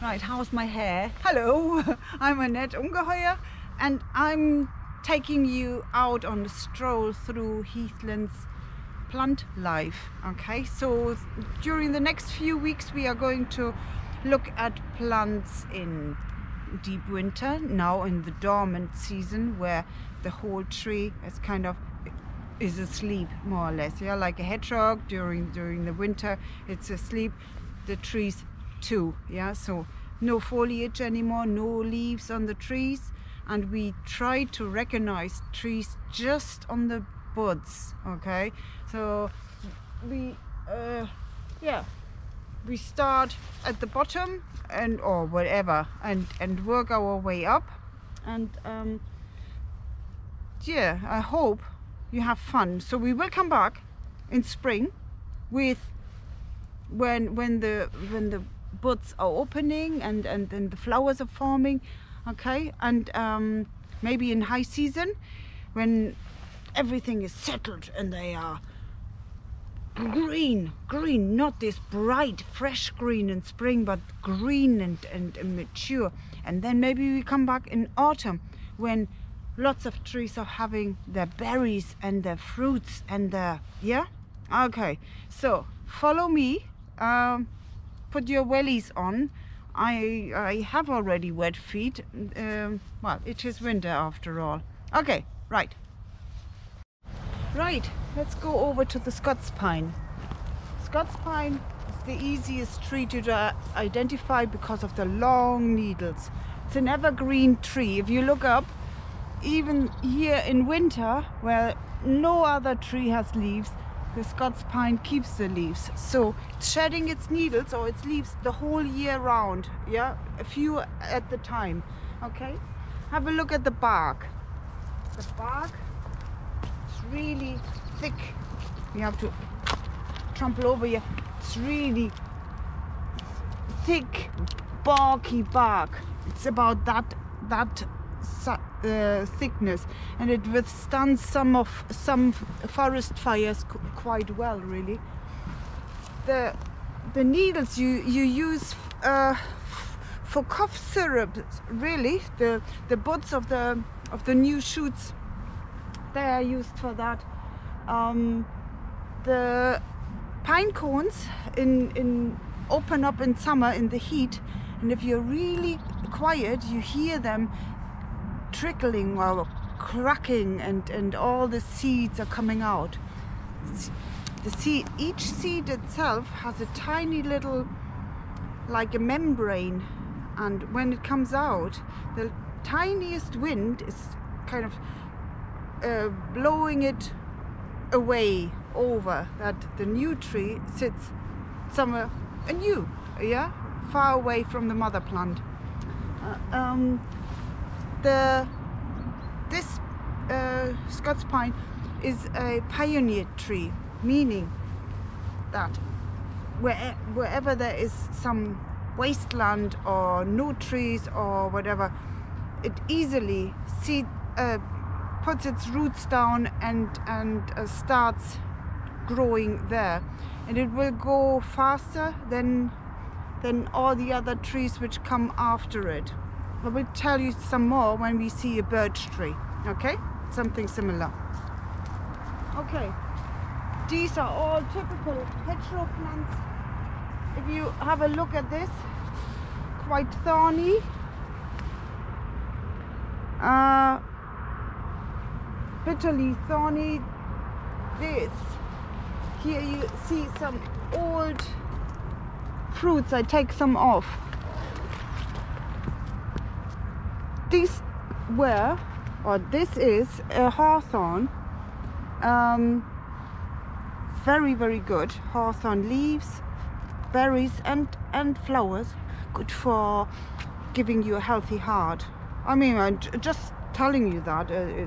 Right, how's my hair? Hello, I'm Anette Ungeheuer and I'm taking you out on a stroll through Heathland's plant life. Okay, so during the next few weeks we are going to look at plants in deep winter, now in the dormant season where the whole tree is kind of is asleep more or less yeah like a hedgehog during during the winter it's asleep the trees too yeah? So no foliage anymore no leaves on the trees. And we try to recognize trees just on the buds okay? So we uh, yeah we start at the bottom and or whatever and and work our way up. And um, yeah I hope you have fun. So we will come back in spring with when when the when the buds are opening and and then the flowers are forming okay? And um, maybe in high season when everything is settled and they are green green not this bright fresh green in spring but green and, and, and mature. And then maybe we come back in autumn when lots of trees are having their berries and their fruits and their yeah? Okay so follow me um, put your wellies on. I, I have already wet feet. Um, well it is winter after all. Okay right. Right let's go over to the Scots pine. Scots pine is the easiest tree to identify because of the long needles. It's an evergreen tree. If you look up even here in winter where no other tree has leaves the Scots pine keeps the leaves. So it's shedding its needles or its leaves the whole year round yeah? A few at the time okay? Have a look at the bark. The bark is really thick. You have to trample over here it's really thick barky bark. It's about that that uh, thickness and it withstands some of some forest fires quite well really. The the needles you you use uh, for cough syrup really the the buds of the of the new shoots they are used for that. Um, the pine cones in in open up in summer in the heat and if you're really quiet you hear them trickling or cracking and, and all the seeds are coming out. The seed, each seed itself has a tiny little, like a membrane and when it comes out, the tiniest wind is kind of uh, blowing it away over that the new tree sits somewhere new, yeah, far away from the mother plant. Uh, um, the this uh, Scots pine is a pioneer tree, meaning that where, wherever there is some wasteland or no trees or whatever, it easily uh, puts its roots down and, and uh, starts growing there. And it will go faster than, than all the other trees which come after it. I will tell you some more when we see a birch tree, okay? Something similar. Okay, these are all typical hedgerow plants. If you have a look at this, quite thorny. Uh, bitterly thorny. This, here you see some old fruits. I take some off these were or this is a hawthorn. Um, very very good. Hawthorn leaves berries and and flowers. Good for giving you a healthy heart. I mean I'm just telling you that uh,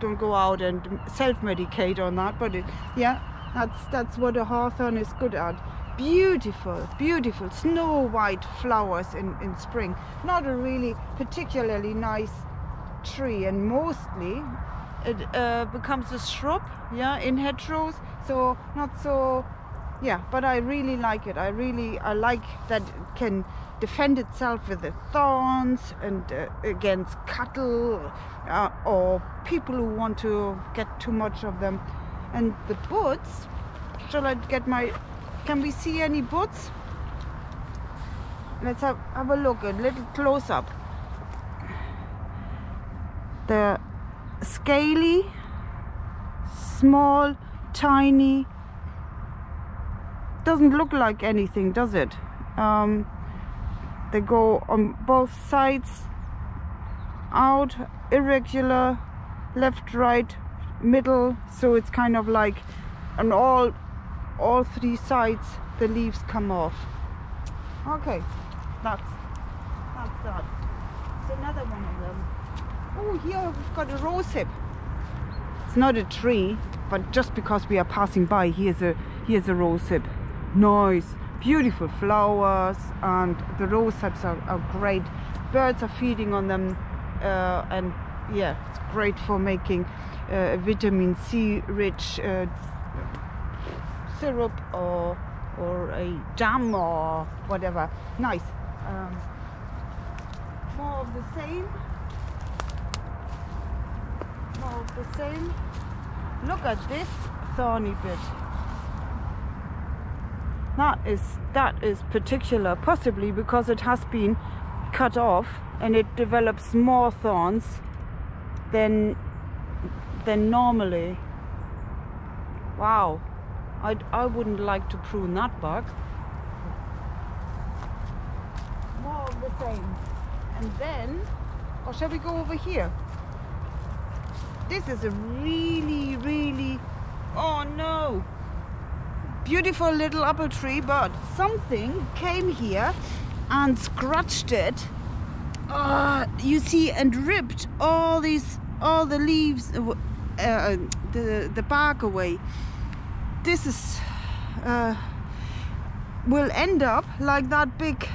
don't go out and self-medicate on that but it, yeah that's that's what a hawthorn is good at beautiful beautiful snow white flowers in in spring. Not a really particularly nice tree and mostly it uh, becomes a shrub yeah in hedgerows. So not so yeah but i really like it. I really i like that it can defend itself with the thorns and uh, against cattle uh, or people who want to get too much of them. And the boots shall i get my can we see any boots? Let's have, have a look a little close up they're scaly small tiny doesn't look like anything does it? Um, they go on both sides out irregular left right middle so it's kind of like an all all three sides the leaves come off. Okay that's that's that. It's another one of them. Oh here we've got a rose hip. It's not a tree but just because we are passing by here's a here's a rose hip. Nice beautiful flowers and the rose hips are, are great. Birds are feeding on them uh, and yeah it's great for making uh, vitamin C rich uh, syrup or or a jam or whatever. Nice. Um, more of the same. More of the same. Look at this thorny bit. That is that is particular possibly because it has been cut off and it develops more thorns than than normally. Wow I, I wouldn't like to prune that bark more of the same. And then or shall we go over here? This is a really really oh no beautiful little apple tree but something came here and scratched it. Uh, you see and ripped all these all the leaves uh, uh, the the bark away this is uh, will end up like that big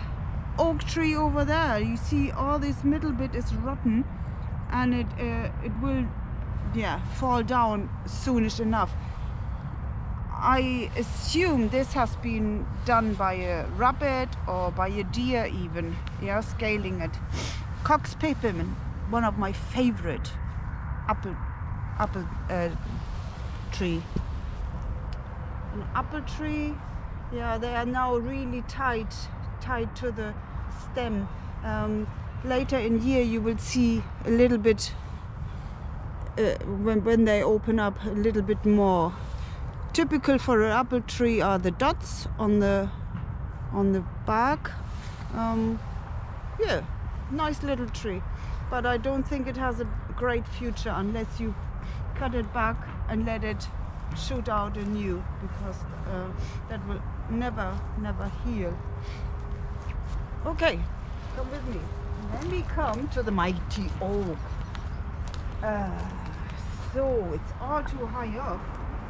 oak tree over there you see all this middle bit is rotten and it uh, it will yeah fall down soonish enough I assume this has been done by a rabbit or by a deer even, yeah, scaling it. Cox pepermint, one of my favorite apple apple uh, tree. An apple tree, yeah, they are now really tight, tied to the stem. Um, later in year you will see a little bit uh, when, when they open up a little bit more. Typical for an apple tree are the dots on the on the bark um, yeah nice little tree. But I don't think it has a great future unless you cut it back and let it shoot out anew because uh, that will never never heal okay come with me and then we come to the mighty oak uh, so it's all too high up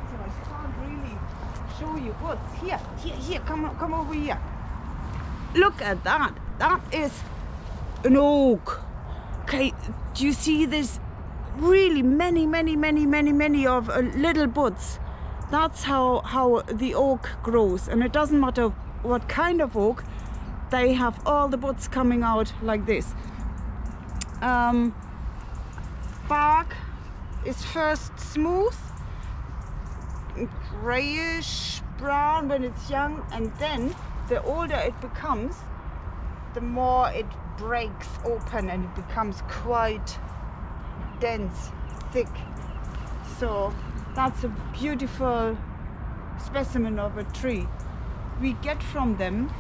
so I can't really show you what's here. Here, here, come, come over here. Look at that. That is an oak. Okay, do you see this? Really many, many, many, many, many of uh, little buds. That's how, how the oak grows. And it doesn't matter what kind of oak, they have all the buds coming out like this. Um, bark is first smooth grayish brown when it's young and then the older it becomes the more it breaks open and it becomes quite dense thick. So that's a beautiful specimen of a tree. We get from them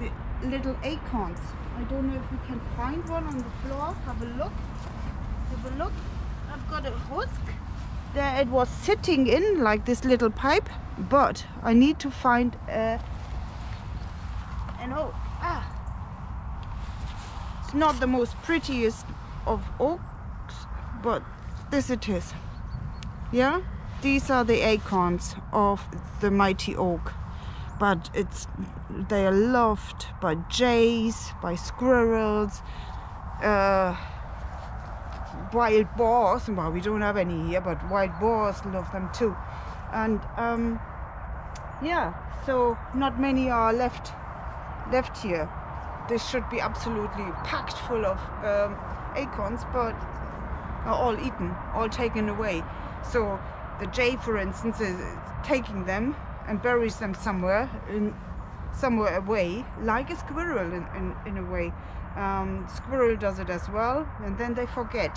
the little acorns. I don't know if we can find one on the floor. Have a look. Have a look. I've got a husk. There it was sitting in like this little pipe but I need to find a and oh ah. It's not the most prettiest of oaks but this it is. Yeah? These are the acorns of the mighty oak but it's they are loved by jays by squirrels uh, wild boars. Well we don't have any here but wild boars love them too. And um, yeah so not many are left left here. This should be absolutely packed full of um, acorns but are all eaten all taken away so the jay for instance is taking them and buries them somewhere in somewhere away like a squirrel in, in, in a way um, squirrel does it as well and then they forget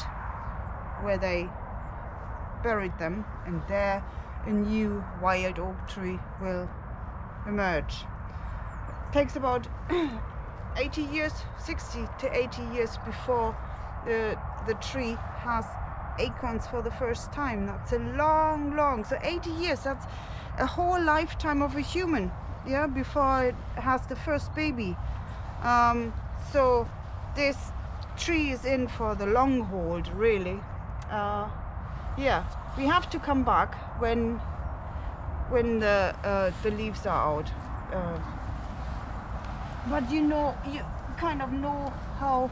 where they buried them and there a new wild oak tree will emerge. It Takes about 80 years, 60 to 80 years before the, tree has acorns for the first time. That's a long, long, so 80 years, that's a whole lifetime of a human, yeah, before it has the first baby. Um, so this tree is in for the long hold, really. Uh, yeah we have to come back when when the uh, the leaves are out uh, but you know you kind of know how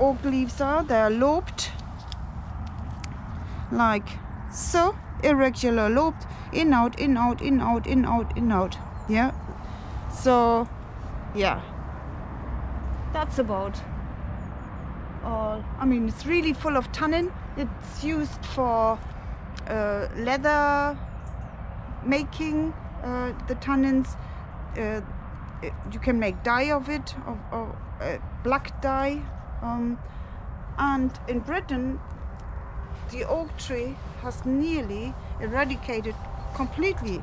oak leaves are they're lobed like so irregular lobed in out in out in out in out in out. Yeah. So yeah. That's about all. I mean it's really full of tannin. It's used for uh, leather making uh, the tannins. Uh, you can make dye of it of, of uh, black dye um, and in Britain the oak tree has nearly eradicated completely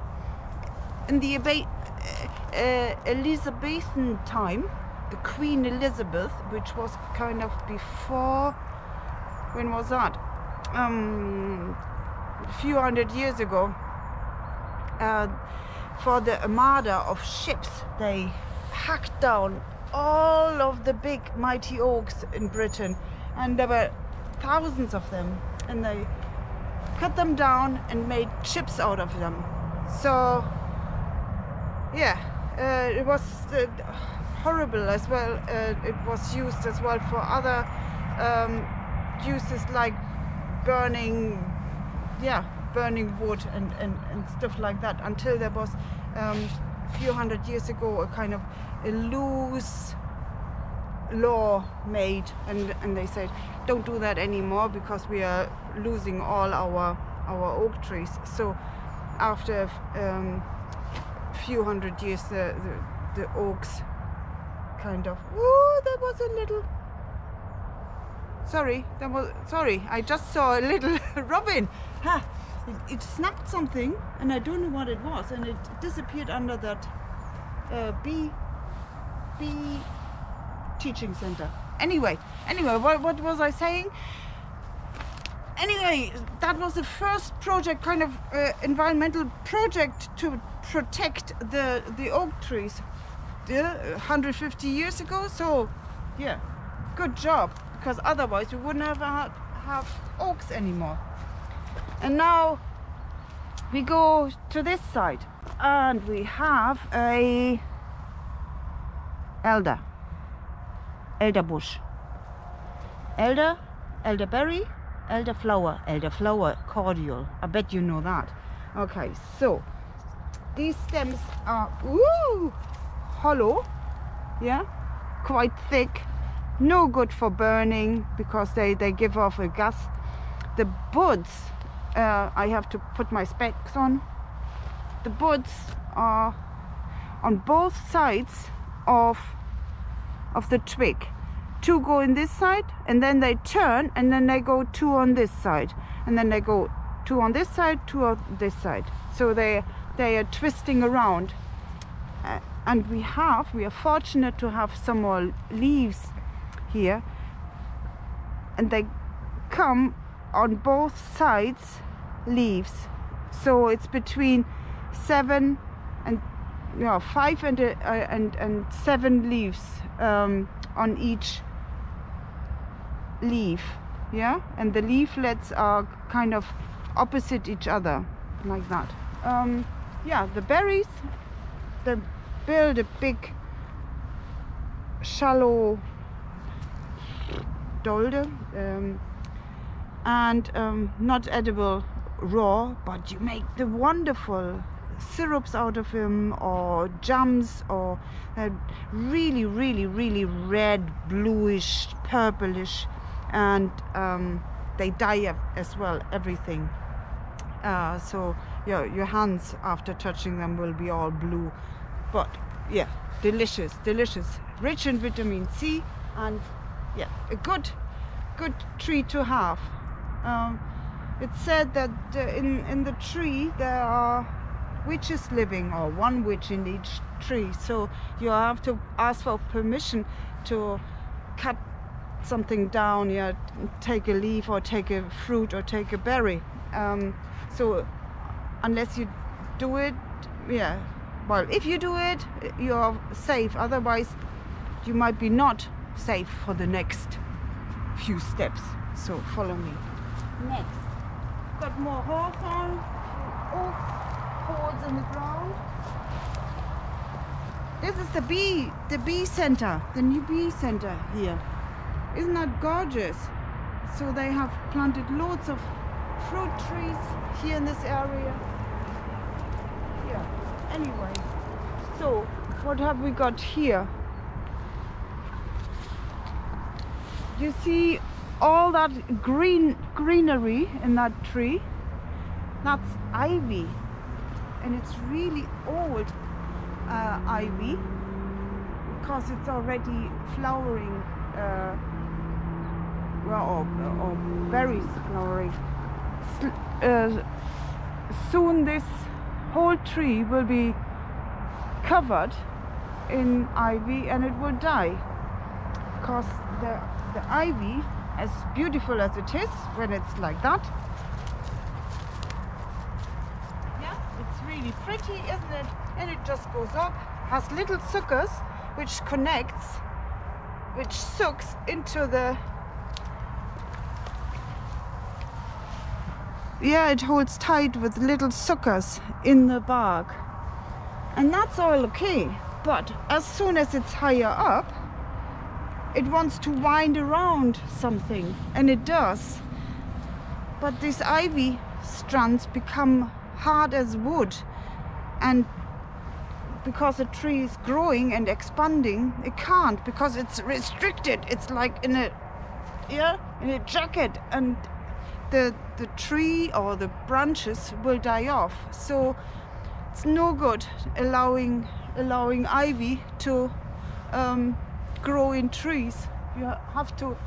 in the uh, Elizabethan time the Queen Elizabeth, which was kind of before, when was that? Um, a few hundred years ago. Uh, for the armada of ships, they hacked down all of the big mighty oaks in Britain, and there were thousands of them, and they cut them down and made chips out of them. So, yeah, uh, it was. Uh, horrible as well. Uh, it was used as well for other um, uses like burning, yeah, burning wood and, and, and stuff like that until there was um, a few hundred years ago a kind of a loose law made and, and they said don't do that anymore because we are losing all our our oak trees so after um, a few hundred years the, the, the oaks kind of. Oh, that was a little. Sorry, that was sorry. I just saw a little robin. Ha! It, it, snapped something, and I don't know what it was, and it disappeared under that uh, bee bee teaching center. Anyway, anyway, what, what was I saying? Anyway, that was the first project, kind of uh, environmental project to protect the the oak trees yeah, 150 years ago. So, yeah, good job because otherwise we wouldn't have had, have oaks anymore. And now we go to this side and we have a elder, elder bush, elder, elderberry, elderflower, elderflower cordial. I bet you know that. Okay, so these stems are ooh hollow yeah quite thick. No good for burning because they they give off a gas the buds uh, I have to put my specs on. The buds are on both sides of of the twig. Two go in this side and then they turn and then they go two on this side and then they go two on this side two on this side. So they they are twisting around. Uh, and we have we are fortunate to have some more leaves here. And they come on both sides leaves. So it's between seven and know, five and, uh, and and seven leaves um, on each leaf yeah? And the leaflets are kind of opposite each other like that. Um, yeah the berries the build a big shallow dolde um, and um, not edible raw but you make the wonderful syrups out of them or jams or they're really really really red bluish purplish and um, they die as well everything. Uh, so your your hands after touching them will be all blue. But yeah delicious delicious. Rich in vitamin C and yeah a good good tree to have. Um, it's said that uh, in in the tree there are witches living or one witch in each tree. So you have to ask for permission to cut something down yeah take a leaf or take a fruit or take a berry. Um, so unless you do it yeah. Well if you do it you're safe. Otherwise you might be not safe for the next few steps. So follow me. Next. Got more hawthorn in the ground. This is the bee the bee center the new bee center here. Isn't that gorgeous? So they have planted loads of fruit trees here in this area. Yeah anyway. So what have we got here? You see all that green greenery in that tree? That's ivy and it's really old uh, ivy because it's already flowering uh, well, or, or berries flowering. Uh, soon this whole tree will be covered in ivy and it will die because the, the ivy as beautiful as it is when it's like that yeah it's really pretty isn't it? And it just goes up has little suckers which connects which sucks into the yeah it holds tight with little suckers in the bark. And that's all okay but as soon as it's higher up it wants to wind around something and it does. But these ivy strands become hard as wood and because the tree is growing and expanding it can't because it's restricted. It's like in a yeah in a jacket. And the the tree or the branches will die off. So it's no good allowing allowing ivy to um, grow in trees. You have to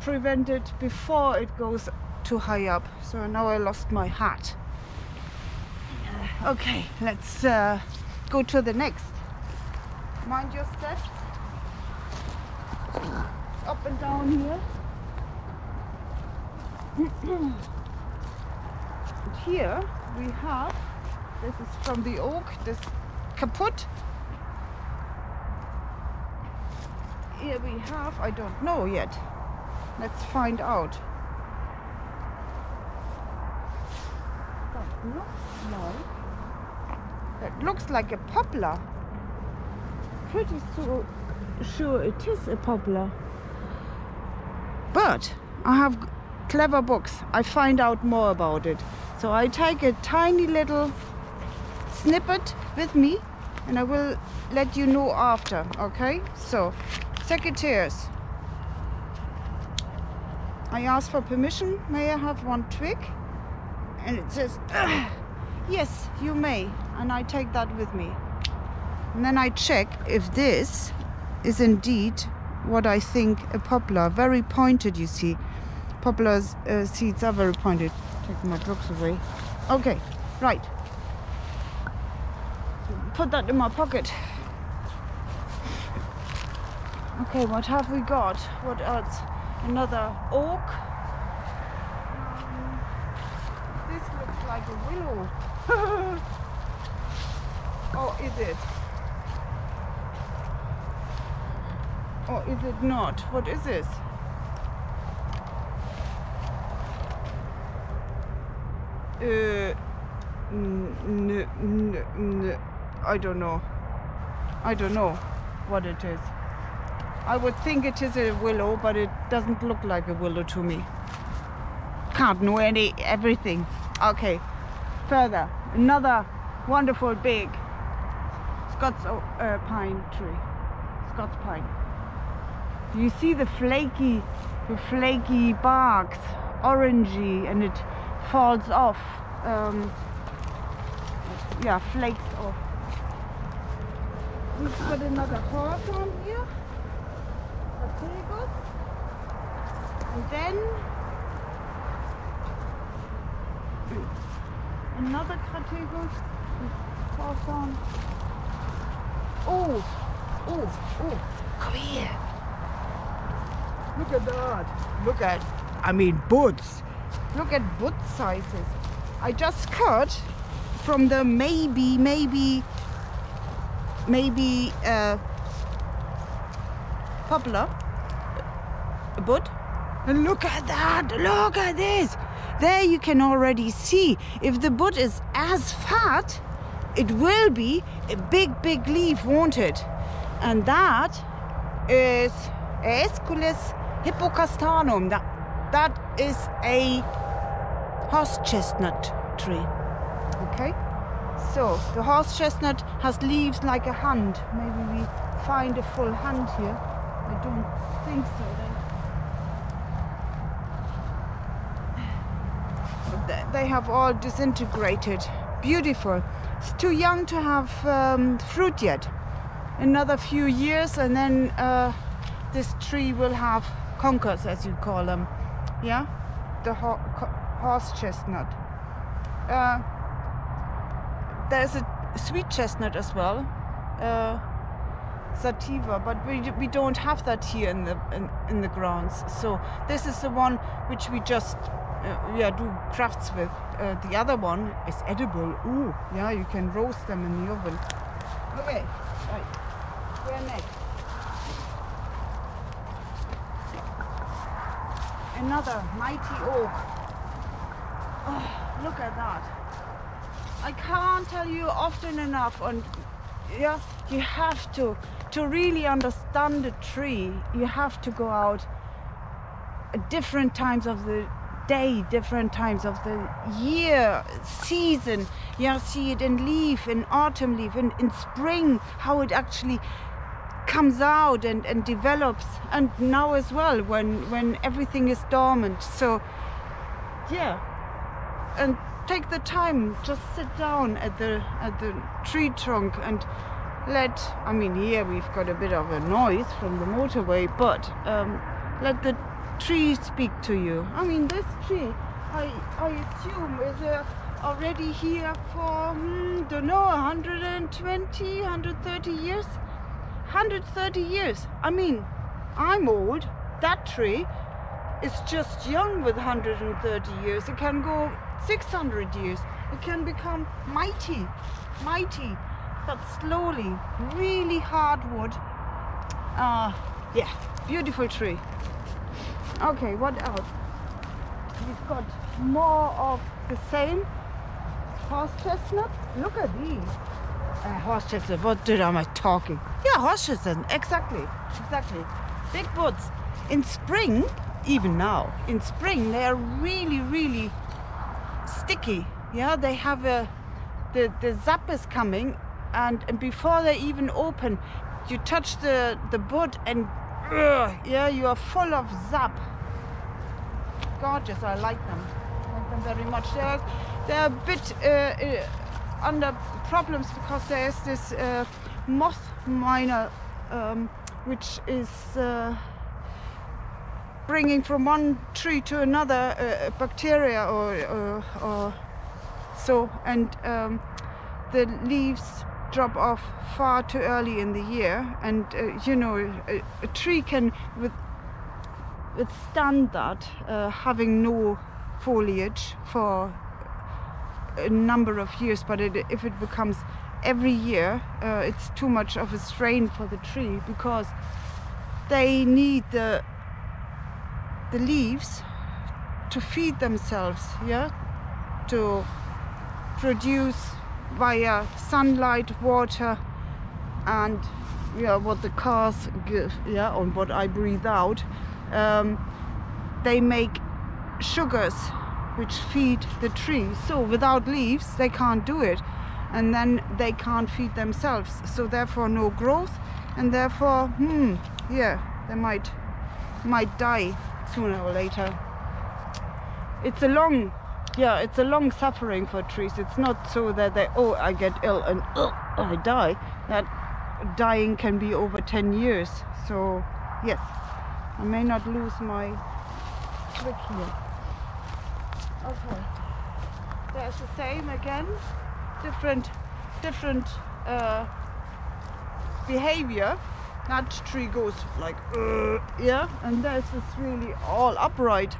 prevent it before it goes too high up. So now I lost my hat okay let's uh, go to the next. Mind your steps. Up and down here. And here we have this is from the oak this kaput. Here we have I don't know yet. Let's find out. That looks like that looks like a poplar. Pretty so sure it is a poplar. But I have clever books. I find out more about it. So I take a tiny little snippet with me and I will let you know after okay? So secateurs I asked for permission. May I have one twig and it says yes you may and I take that with me and then I check if this is indeed what I think a poplar very pointed you see Poplar's uh, seeds are very pointed. Taking my books away. Okay, right. Put that in my pocket. Okay, what have we got? What else? Another oak. Um, this looks like a willow. oh, is it? Or is it not? What is this? Uh, n- n- n- I don't know. I don't know what it is. I would think it is a willow, but it doesn't look like a willow to me. Can't know any everything. Okay, further. Another wonderful big Scots uh, pine tree. Scots pine. You see the flaky, the flaky barks, orangey, and it falls off. Um, yeah, flakes off. We've got another hawthorn here. Asparagus. And then another Crataegus hawthorn. Oh, oh, oh, come here. Look at that. Look at, I mean, buds. Look at bud sizes. I just cut from the maybe, maybe, maybe uh, poplar bud. And look at that. Look at this. There you can already see if the bud is as fat, it will be a big, big leaf, won't it? And that is Aesculus hippocastanum. That, that is a horse chestnut tree. Okay? So, the horse chestnut has leaves like a hand. Maybe we find a full hand here. I don't think so. They have all disintegrated. Beautiful. It's too young to have um, fruit yet. Another few years and then uh, this tree will have conkers, as you call them. Yeah? The ho horse chestnut. Uh, there's a sweet chestnut as well. Uh, sativa, but we, we don't have that here in the in, in the grounds. So this is the one which we just uh, yeah do crafts with. Uh, the other one is edible. Ooh, yeah, you can roast them in the oven. Okay, right. Where next? Another mighty oak. Oh, look at that. I can't tell you often enough and yeah, you have to to really understand a tree, you have to go out at different times of the day, different times of the year, season. You see it in leaf, in autumn leaf, in, in spring, how it actually comes out and, and develops. And now as well when when everything is dormant. So yeah. And take the time just sit down at the at the tree trunk and let I mean here we've got a bit of a noise from the motorway but um, let the tree speak to you? I mean this tree I, I assume is uh, already here for hmm, don't know 120 130 years? 130 years? I mean I'm old. That tree is just young with 130 years. It can go 600 years. It can become mighty mighty but slowly really hardwood uh yeah beautiful tree okay what else? We've got more of the same. Horse chestnut. Look at these. Uh, horse chestnut what did am i talking? Yeah horse chestnut exactly exactly. Big woods in spring even now in spring they are really really sticky. Yeah they have a the the zap is coming and, and before they even open you touch the the bud and uh, yeah you are full of zap gorgeous. I like them. I like them very much. They're they're a bit uh, uh, under problems because there's this uh, moth miner um, which is uh, bringing from one tree to another uh, bacteria or, or, or, so. And um, the leaves drop off far too early in the year. And uh, you know a, a, tree can with withstand that uh, having no foliage for a number of years but it, if it becomes every year uh, it's too much of a strain for the tree because they need the the leaves to feed themselves yeah to produce via sunlight, water, and yeah, what the cars give, yeah, on what I breathe out. Um, they make sugars which feed the tree. So without leaves, they can't do it. and then they can't feed themselves. So therefore no growth and therefore hmm yeah they might might die sooner or later. It's a long yeah, it's a long suffering for trees. It's not so that they oh I get ill and oh, I die. That dying can be over 10 years. So yes, I may not lose my trick here. Okay, there's the same again, different, different uh, behavior. That tree goes like uh, yeah, and this is really all upright.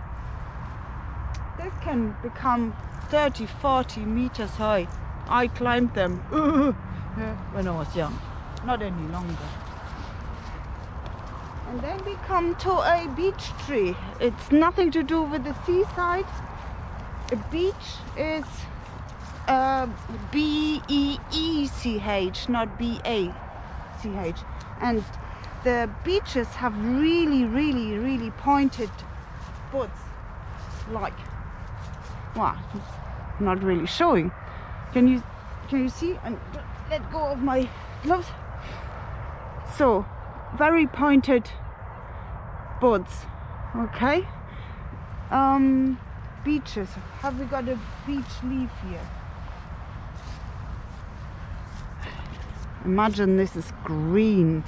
This can become 30, 40 meters high. I climbed them uh, when I was young, not any longer. And then we come to a beech tree. It's nothing to do with the seaside. A beech is uh, B E E C H, not B A C H. And the beeches have really, really, really pointed buds, like, well, not really showing. Can you, can you see? And let go of my gloves. So, very pointed buds. Okay. Um, beeches. Have we got a beech leaf here? Imagine this is green.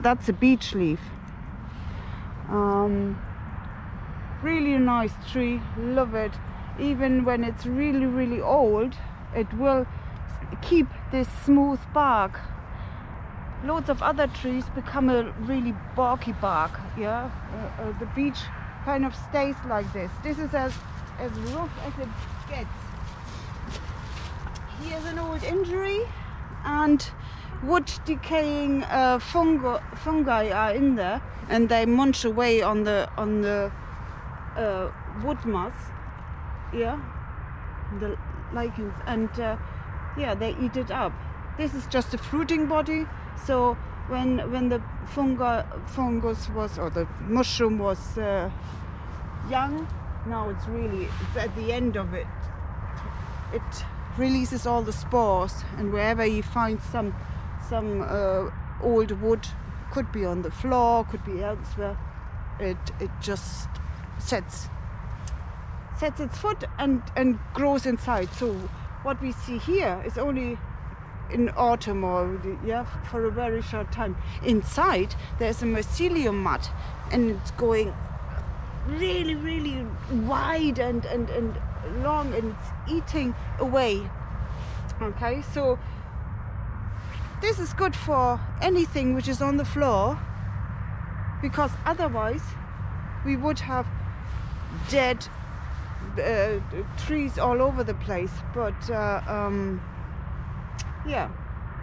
That's a beech leaf. Um, really nice tree. Love it. Even when it's really, really old, it will keep this smooth bark loads of other trees become a really bulky bark yeah? Uh, uh, the beech kind of stays like this. This is as as rough as it gets. Here's an old injury and wood decaying uh, fungi, fungi are in there and they munch away on the on the uh, wood moss yeah? The lichens and uh, yeah they eat it up. This is just a fruiting body so when when the fungus was or the mushroom was uh, young, now it's really it's at the end of it. It releases all the spores, and wherever you find some some uh, old wood, could be on the floor, could be elsewhere, it it just sets sets its foot and and grows inside. So what we see here is only in autumn or yeah for a very short time. Inside there's a mycelium mud and it's going really really wide and and and long and it's eating away. Okay so this is good for anything which is on the floor because otherwise we would have dead uh, trees all over the place. But uh, um, yeah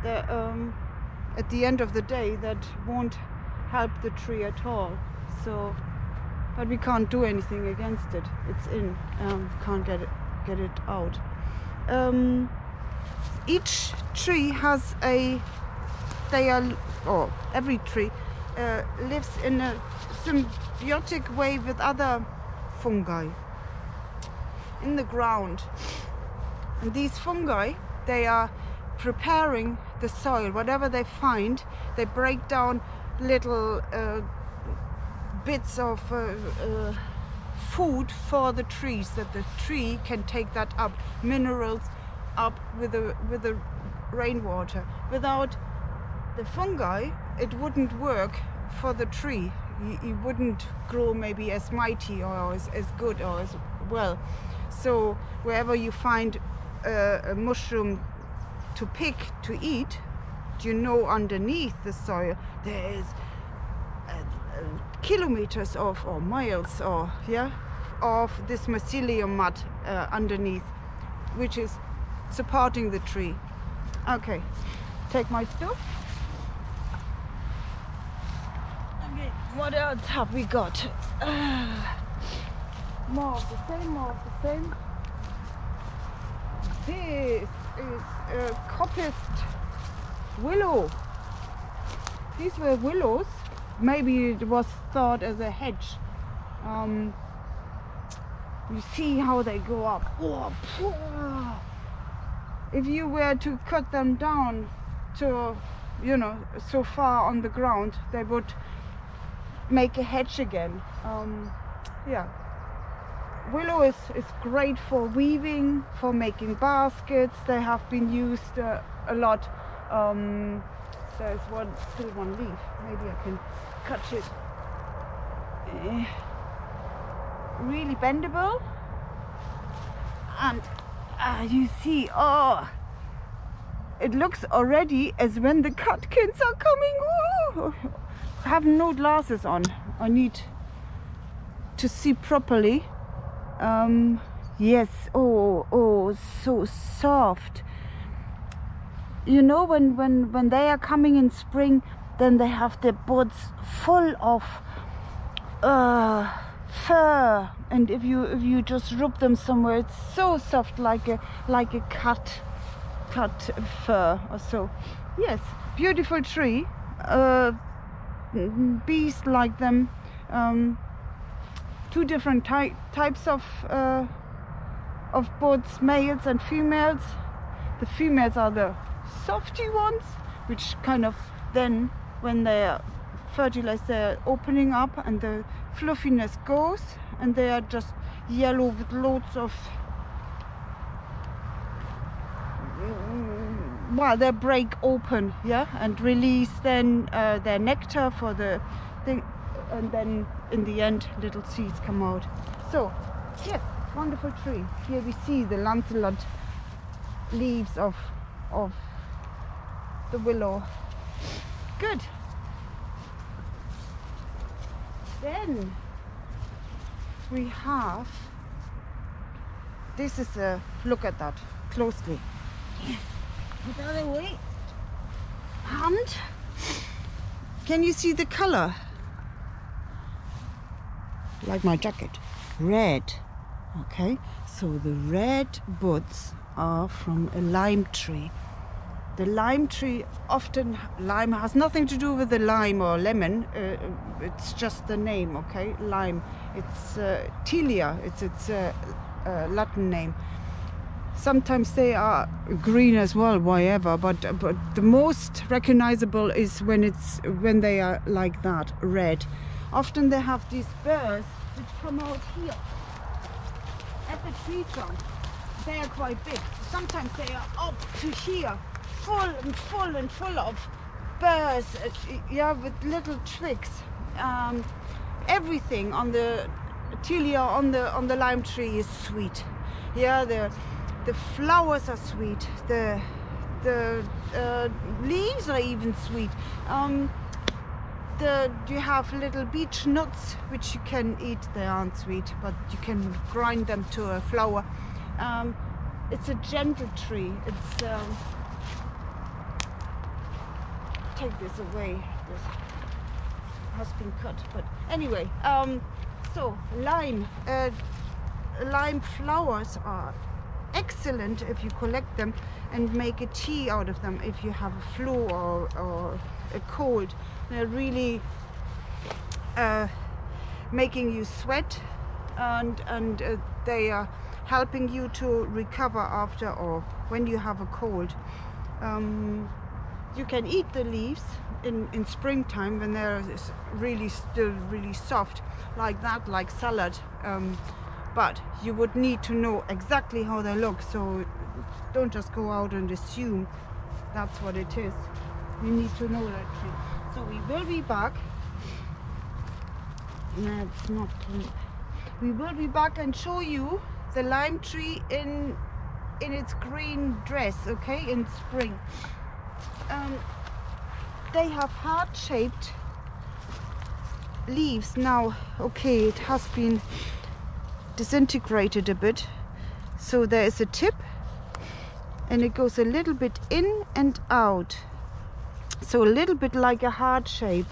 the, um, at the end of the day that won't help the tree at all. So but we can't do anything against it. It's in um, can't get it get it out. Um, each tree has a they are or every tree uh, lives in a symbiotic way with other fungi in the ground. And these fungi they are preparing the soil. Whatever they find they break down little uh, bits of uh, uh, food for the trees that the tree can take that up minerals up with the with the rainwater. Without the fungi it wouldn't work for the tree. It wouldn't grow maybe as mighty or as, as good or as well. So wherever you find a mushroom to pick to eat you know underneath the soil there is uh, uh, kilometers of or miles or yeah of this mycelium mud uh, underneath which is supporting the tree. Okay take my stuff okay what else have we got? More of the same more of the same. This is a coppiced willow. These were willows. Maybe it was thought as a hedge. Um, you see how they go up. Oh, if you were to cut them down to you know so far on the ground they would make a hedge again um, yeah willow is, is great for weaving for making baskets. They have been used uh, a lot um, there's one still one leaf. Maybe I can cut it. Eh, really bendable. And uh, you see oh it looks already as when the catkins are coming. I have no glasses on. I need to see properly um, yes. Oh oh so soft. You know when when when they are coming in spring then they have their buds full of uh, fur. And if you if you just rub them somewhere it's so soft like a like a cut cut fur or so. Yes beautiful tree. Uh, bees like them. Um, two different ty types of uh, of buds males and females. The females are the softy ones which kind of then when they're fertilized they're opening up and the fluffiness goes and they are just yellow with loads of well they break open yeah and release then uh, their nectar for the thing and then in the end little seeds come out. So yes wonderful tree. Here we see the lanceolate leaves of of the willow. Good. Then we have this is a look at that closely. The other way and can you see the color like my jacket. Red okay? So the red buds are from a lime tree. The lime tree often lime has nothing to do with the lime or lemon uh, it's just the name okay? Lime it's uh, tilia it's its uh, uh, latin name. Sometimes they are green as well whatever but but the most recognizable is when it's when they are like that red often they have these burrs which come out here at the tree trunk they are quite big sometimes they are up to here full and full and full of burrs, uh, yeah, with little tricks. Um, everything on the tilia on the on the lime tree is sweet. Yeah, the the flowers are sweet. The the uh, leaves are even sweet. Um, you have little beech nuts which you can eat. They aren't sweet, but you can grind them to a flour. Um, it's a gentle tree. It's um, take this away. This has been cut, but anyway. Um, so lime, uh, lime flowers are excellent if you collect them and make a tea out of them. If you have a flu or, or a cold, they're really uh, making you sweat, and and uh, they are helping you to recover after or when you have a cold. Um, you can eat the leaves in, in springtime when they're really still really soft like that like salad. Um, but you would need to know exactly how they look so don't just go out and assume that's what it is. You need to know that so we will be back. No it's not we will be back and show you the lime tree in in its green dress okay in spring. Um, they have heart-shaped leaves. Now okay it has been disintegrated a bit. So there is a tip and it goes a little bit in and out so a little bit like a heart shape.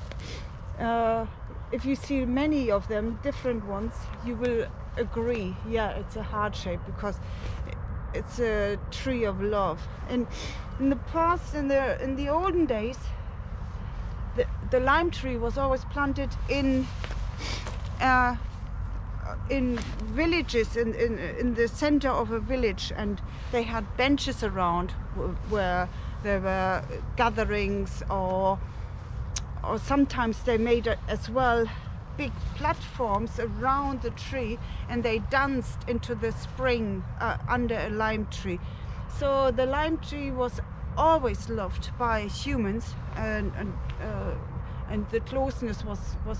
Uh, if you see many of them different ones you will agree yeah it's a heart shape because it's a tree of love. And in the past in the in the olden days the, the lime tree was always planted in uh, in villages in, in in the center of a village and they had benches around wh- where there were gatherings or or sometimes they made as well big platforms around the tree and they danced into the spring uh, under a lime tree. So the lime tree was always loved by humans and and, uh, and the closeness was was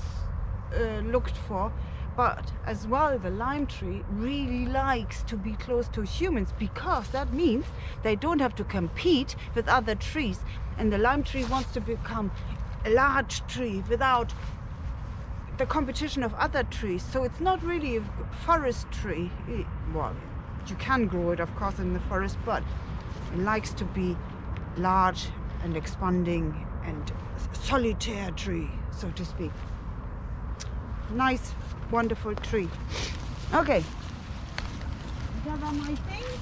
uh, looked for but as well the lime tree really likes to be close to humans because that means they don't have to compete with other trees. And the lime tree wants to become a large tree without the competition of other trees. So it's not really a forest tree. Well you can grow it of course in the forest but it likes to be large and expanding and solitaire tree so to speak nice wonderful tree. Okay. Gather my things?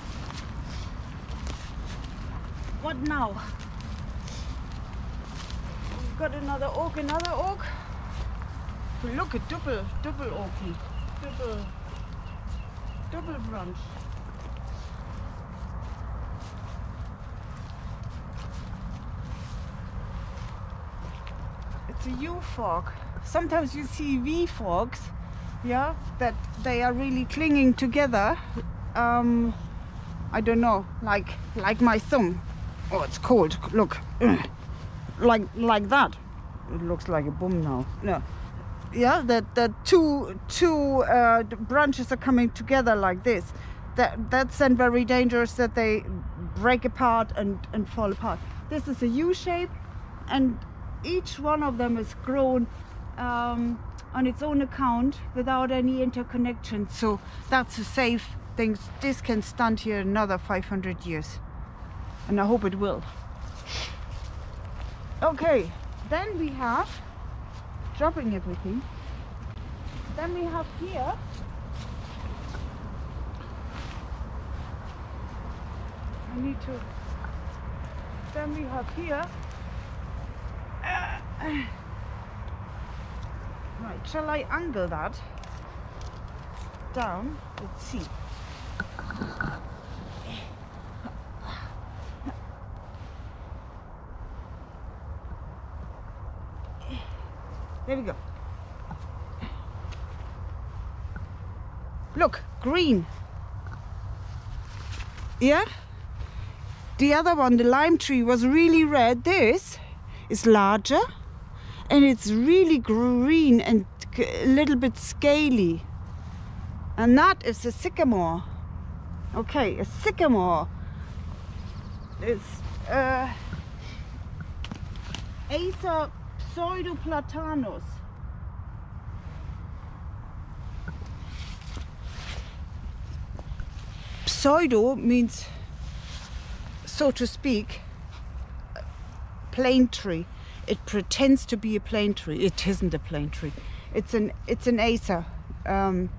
What now? We've got another oak another oak. Look at double double oaky double double branch a U fork. Sometimes you see V forks, yeah, that they are really clinging together. Um, I don't know, like like my thumb. Oh, it's cold. Look, like like that. It looks like a boom now. No, yeah, that that two two uh, branches are coming together like this. That that's then very dangerous that they break apart and and fall apart. This is a U shape, and each one of them is grown um, on its own account without any interconnection. So that's a safe thing. This can stand here another 500 years, and I hope it will. Okay, then we have dropping everything. Then we have here. I need to. Then we have here. Right, shall I angle that down? Let's see. There we go. Look, green. Yeah? The other one, the lime tree, was really red. This is larger and it's really green and a little bit scaly. And that is a sycamore. Okay, a sycamore It's uh, Acer pseudoplatanus. Pseudo means, so to speak, plane tree. It pretends to be a plane tree. It isn't a plane tree. It's an it's an acer. Um,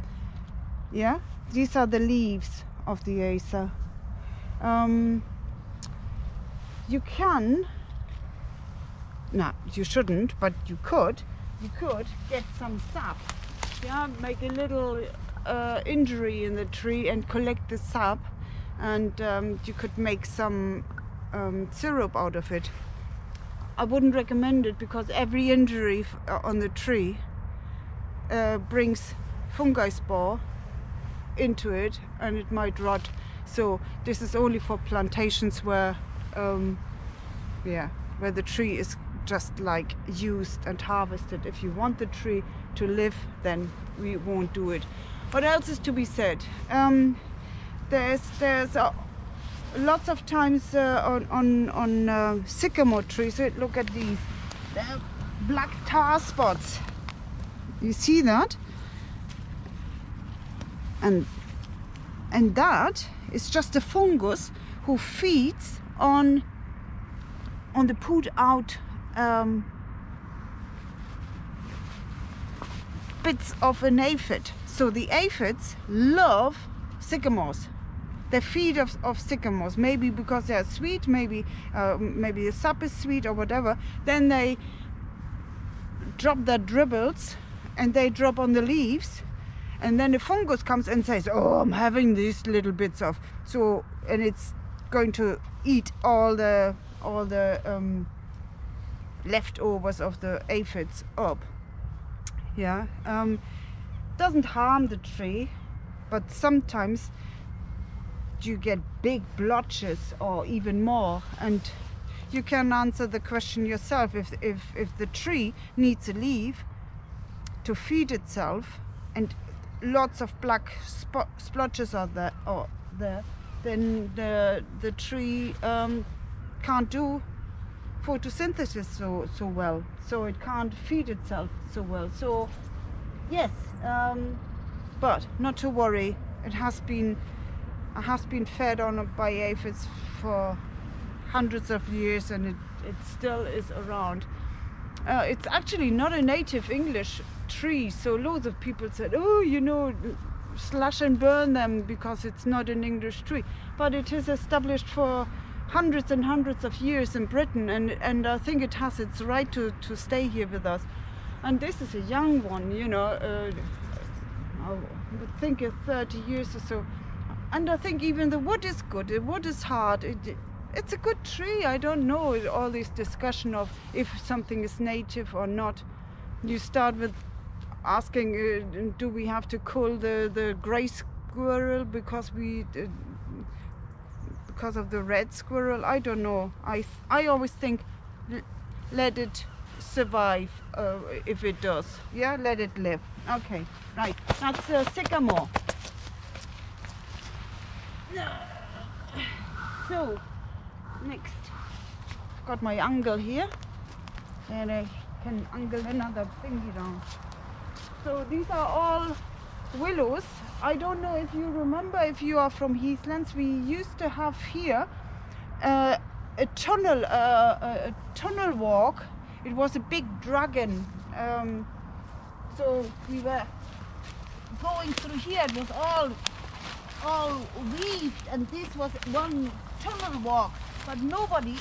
yeah, these are the leaves of the acer. Um, you can. No, you shouldn't, but you could. You could get some sap. Yeah, make a little uh, injury in the tree and collect the sap, and um, you could make some um, syrup out of it. I wouldn't recommend it because every injury uh, on the tree uh, brings fungi spore into it and it might rot. So this is only for plantations where, um, yeah, where the tree is just like used and harvested. If you want the tree to live, then we won't do it. What else is to be said? Um, there's there's a lots of times uh, on on on uh, sycamore trees. uh, Look at these, They're black tar spots. You see that? And and that is just a fungus who feeds on on the put out um, bits of an aphid. So the aphids love sycamores they feed of, of sycamores. Maybe because they are sweet maybe uh, maybe the sap is sweet or whatever then they drop their dribbles and they drop on the leaves and then the fungus comes and says oh i'm having these little bits of so and it's going to eat all the all the um, leftovers of the aphids up. Yeah um, doesn't harm the tree but sometimes you get big blotches or even more and you can answer the question yourself. If if if the tree needs a leaf to feed itself and lots of black spot, splotches are there or there then the the tree um, can't do photosynthesis so so well. So it can't feed itself so well. So yes um, but not to worry. It has been has been fed on by aphids for hundreds of years and it, it still is around. Uh, it's actually not a native English tree so loads of people said oh you know slash and burn them because it's not an English tree. But it is established for hundreds and hundreds of years in Britain and, and I think it has its right to, to stay here with us. And this is a young one you know uh, I would think a 30 years or so and I think even the wood is good the wood is hard it, it's a good tree I don't know all this discussion of if something is native or not. You start with asking uh, do we have to cull the the gray squirrel because we uh, because of the red squirrel? I don't know. I I always think let it survive uh, if it does. Yeah let it live. Okay right. That's uh, sycamore so next. I've got my angle here and I can angle another thingy down. So these are all willows. I don't know if you remember if you are from Heathlands we used to have here uh, a tunnel uh, a tunnel walk. It was a big dragon. Um, so we were going through here it was all all weaved and this was one tunnel walk but nobody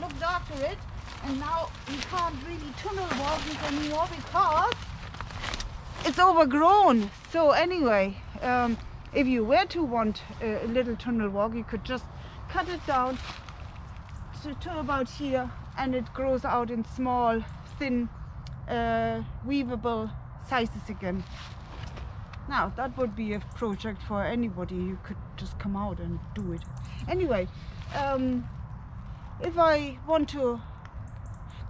looked after it. And now we can't really tunnel walk it anymore because it's overgrown. So anyway um, if you were to want a, little tunnel walk you could just cut it down to, to about here and it grows out in small thin uh, weavable sizes again now that would be a project for anybody. You could just come out and do it. Anyway um, if I want to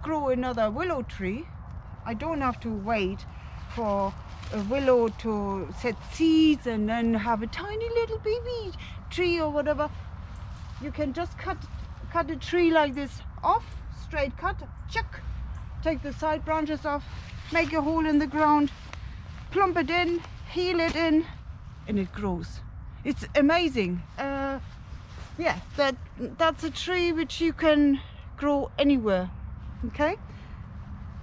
grow another willow tree I don't have to wait for a willow to set seeds and then have a tiny little baby tree or whatever. You can just cut cut a tree like this off straight cut chuck take the side branches off make a hole in the ground plump it in heel it in. And it grows. It's amazing. Uh, yeah that that's a tree which you can grow anywhere okay?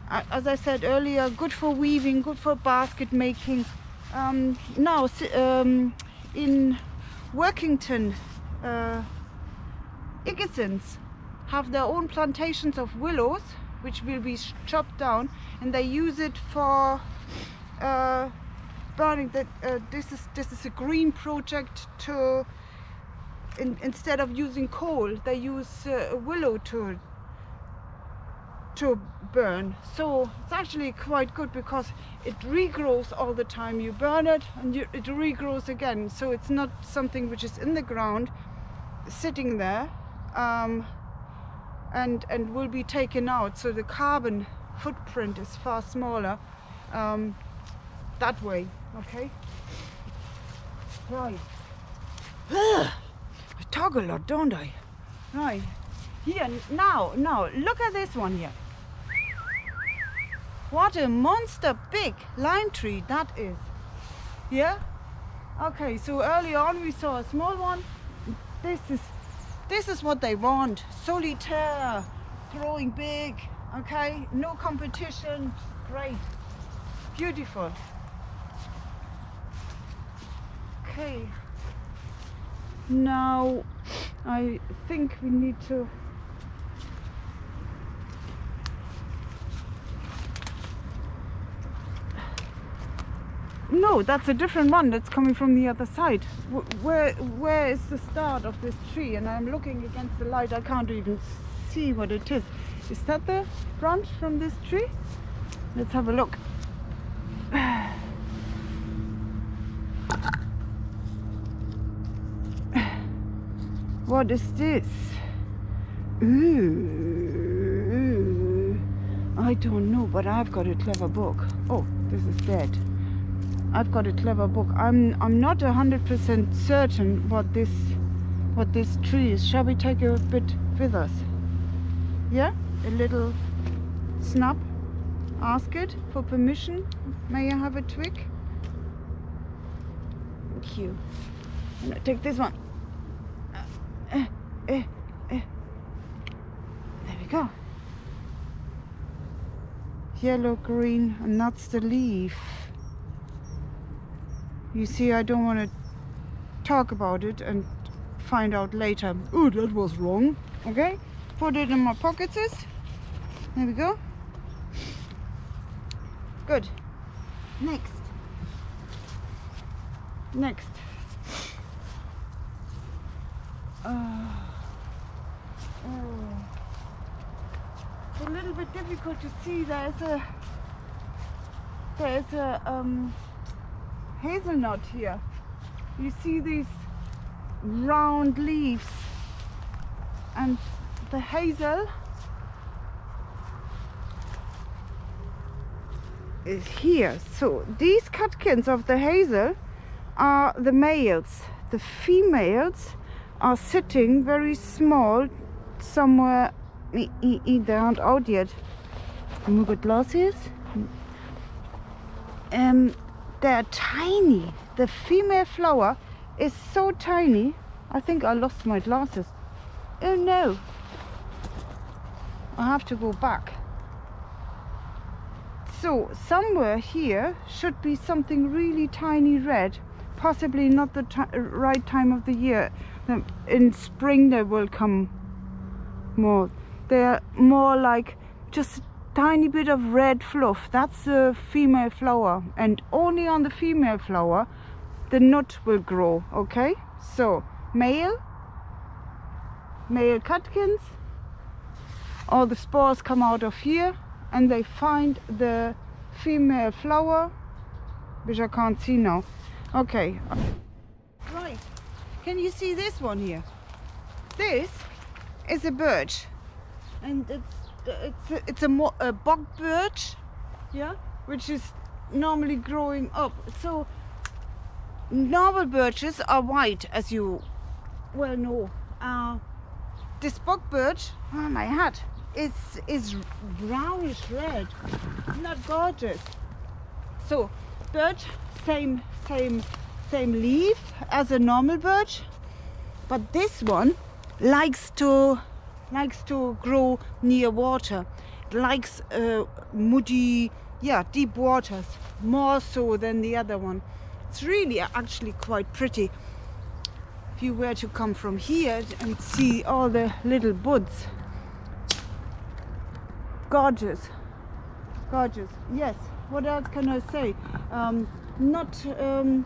As I said earlier, good for weaving, good for basket making. Um, now, um, in Workington, uh, have their own plantations of willows, which will be chopped down, and they use it for uh, burning. That uh, this is this is a green project to. In, instead of using coal, they use uh, willow to to burn so it's actually quite good because it regrows all the time you burn it and you, it regrows again so it's not something which is in the ground sitting there um, and and will be taken out so the carbon footprint is far smaller um, that way okay right I talk a lot don't I right here now now look at this one here what a monster big lime tree that is. Yeah? Okay, so early on we saw a small one. This is this is what they want. Solitaire, growing big, okay? No competition. Great. Beautiful. Okay. Now I think we need to no, that's a different one that's coming from the other side. Where where is the start of this tree? And I'm looking against the light. I can't even see what it is. Is that the branch from this tree? Let's have a look. What is this? Ooh, I don't know, but I've got a clever book. Oh, this is dead. I've got a clever book. I'm I'm not hundred percent certain what this what this tree is. Shall we take a bit with us? Yeah, a little snap. Ask it for permission. May I have a twig? Thank you. And I take this one. Uh, uh. There we go. Yellow, green, and that's the leaf. You see, I don't want to talk about it and find out later. Oh, that was wrong. Okay, put it in my pockets. There we go. Good. Next. Next. Uh, oh. It's a little bit difficult to see. There's a there's a um, hazelnut here. You see these round leaves and the hazel is here. So these catkins of the hazel are the males. The females are sitting very small somewhere. E- e- e- They aren't out yet. Have we got glasses? Um, they're tiny. The female flower is so tiny. I think I lost my glasses. Oh no. I have to go back. So somewhere here should be something really tiny red. Possibly not the right time of the year. In spring they will come more. They're more like just a tiny bit of red fluff. That's the female flower, and only on the female flower the nut will grow. Okay, so male, male catkins. All the spores come out of here, and they find the female flower, which I can't see now. Okay. Right. Can you see this one here? This is a birch, and it's it's a, it's a, a bog birch, yeah, which is normally growing up. So normal birches are white, as you well know. Uh, this bog birch, oh my hat, is is brownish red, not gorgeous. So birch, same same same leaf as a normal birch, but this one likes to likes to grow near water. It likes uh, muddy, yeah, deep waters more so than the other one. It's really actually quite pretty. If you were to come from here and see all the little buds, gorgeous, gorgeous. Yes. What else can I say? Um, not um,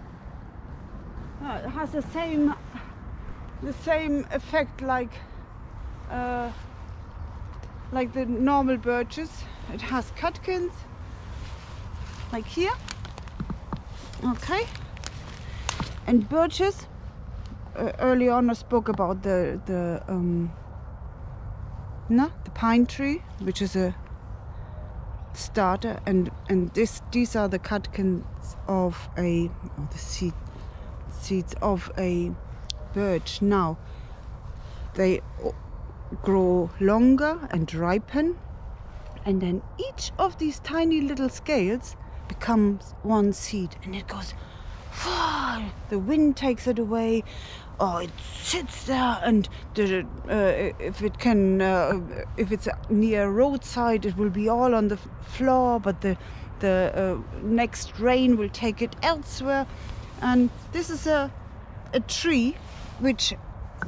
uh, it has the same the same effect like uh, like the normal birches. It has catkins like here. Okay. And birches. Uh, early on, I spoke about the the um, no, the pine tree, which is a starter, and and this these are the catkins of a or the seed seeds of a birch. Now they grow longer and ripen, and then each of these tiny little scales becomes one seed, and it goes. The wind takes it away. Oh, it sits there, and the, uh, if it can, uh, if it's near roadside, it will be all on the floor. But the the uh, next rain will take it elsewhere, and this is a a tree which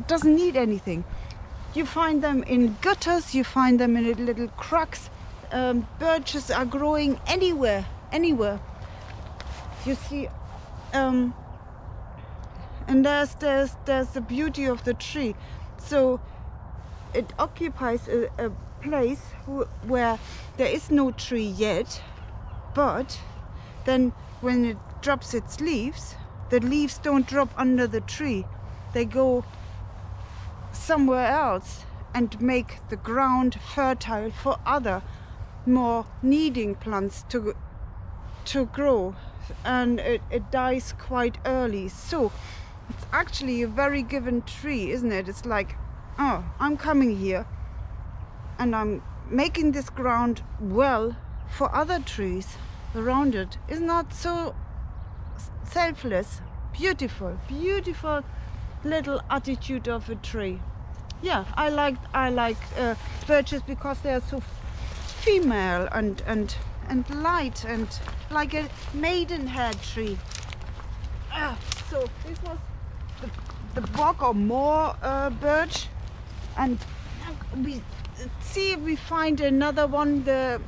doesn't need anything. You find them in gutters, you find them in little cracks. Um, birches are growing anywhere, anywhere. you see um, and there's there's there's the beauty of the tree so it occupies a, a place where there is no tree yet but then when it drops its leaves the leaves don't drop under the tree they go somewhere else and make the ground fertile for other more needing plants to to grow. And it, it dies quite early. So it's actually a very given tree isn't it? It's like oh i'm coming here and i'm making this ground well for other trees around it. Is not so selfless? Beautiful beautiful little attitude of a tree. Yeah i like i like uh, birches because they are so female and and and light and like a maidenhair tree. Ah, so this was the, the bog or moor uh, birch. And we see if we find another one the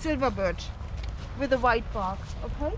silver birch with a white bark okay